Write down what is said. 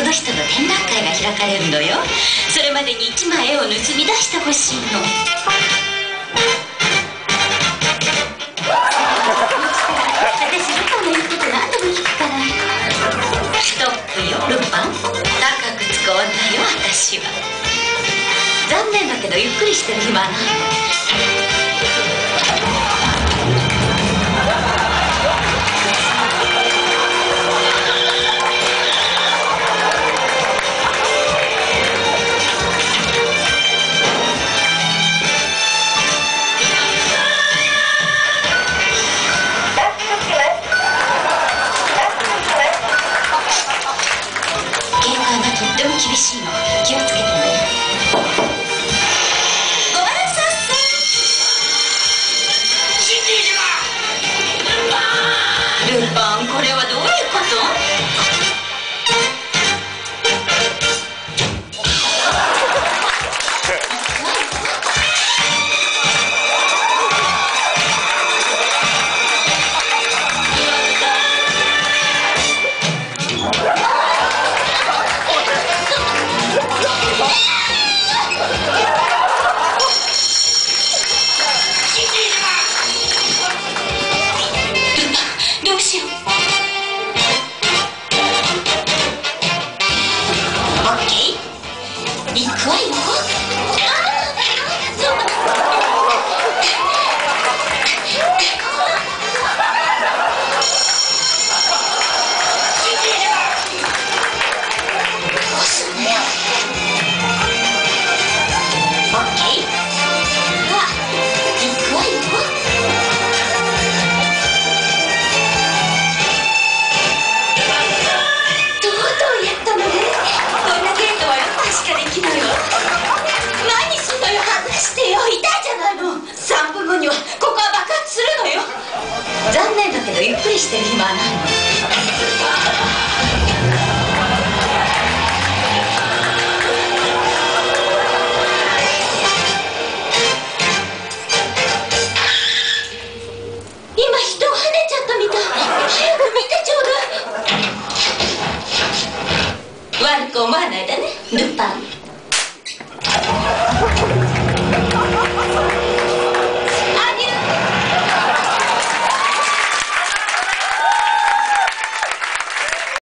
その人の展覧会が開かれるのよそれまでに一枚絵を盗み出してほしいの私ルパンの言うこと何でも聞くからストップよルパン高くつく女よ私は残念だけどゆっくりしてる暇はないしいの気をつけてね。ごめんなさい。ルパン。これはどういうこと？你个大